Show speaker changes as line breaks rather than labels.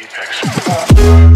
Apex.